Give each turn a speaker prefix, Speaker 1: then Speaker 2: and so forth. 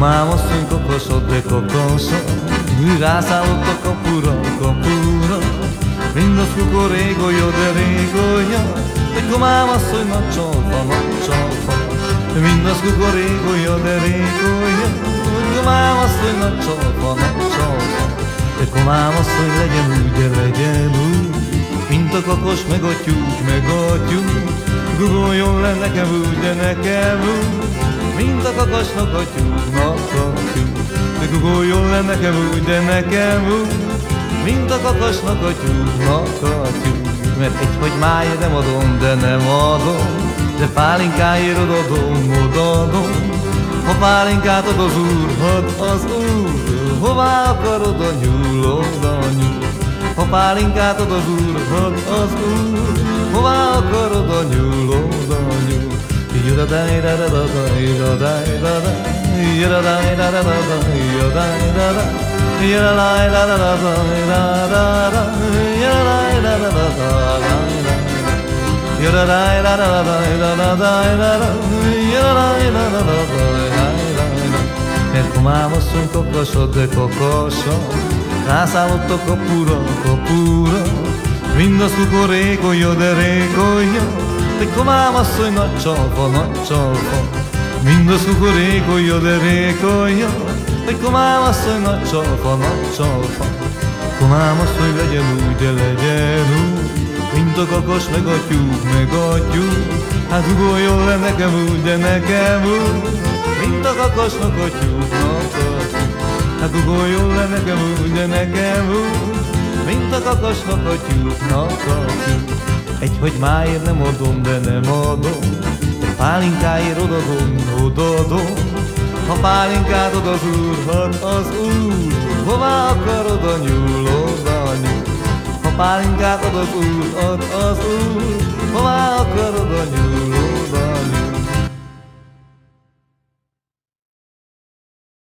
Speaker 1: Fumamos un cocoso de cocoso Miras al toco puro, puro Vinno sugo rego io de rego io E fumamos un nocciofa, nocciofa Vinno sugo rego io a kakos meg a tyúk, meg a tyúk. Gugoljon le nekem úgy, de nekem úgy mint a kakasnak a tyúknak a tyúk. De gugoljon le nekem úgy, de nekem úgy, mint a kakasnak a tyúknak a tyúk. Mert egy hogy mája nem adom, de nem adom, de pálinkáért odadom, odadom. Ha pálinkát ad az úr, hadd az úr, hová akarod a nyúl, oda nyúl. Ha pálinkát ad az úr, hadd az úr, Fumavo su un coccoscio de cocoscio Casa otto copuro, copuro Rindo su corego io de rego io a kapura, kapura Mind az kukorékolja, de rékolja te komám asszony nagy csalfa, nagy csalfa Mind a szukorékolja, de rékolja Te komám asszony nagy csalfa, nagy csalfa Komám asszony legyen úgy, de legyen úgy. Mint a kakas, meg a tyúk, meg a tyúk Hát ugoljon le nekem úgy, de nekem úgy. Mint a kakasnak a tyúknak a tyúk Hát ugoljon le nekem úgy, de nekem úgy Mint a tyúknak a tyúk egy hogy máért nem adom, de nem adom. Egy pálinkáért odadom, odadom. Ha pálinkát ad az úr, had az úr Hová akarod a nyúl, oda nyúl Ha pálinkát ad az úr, ad az úr Hová akarod a nyúl,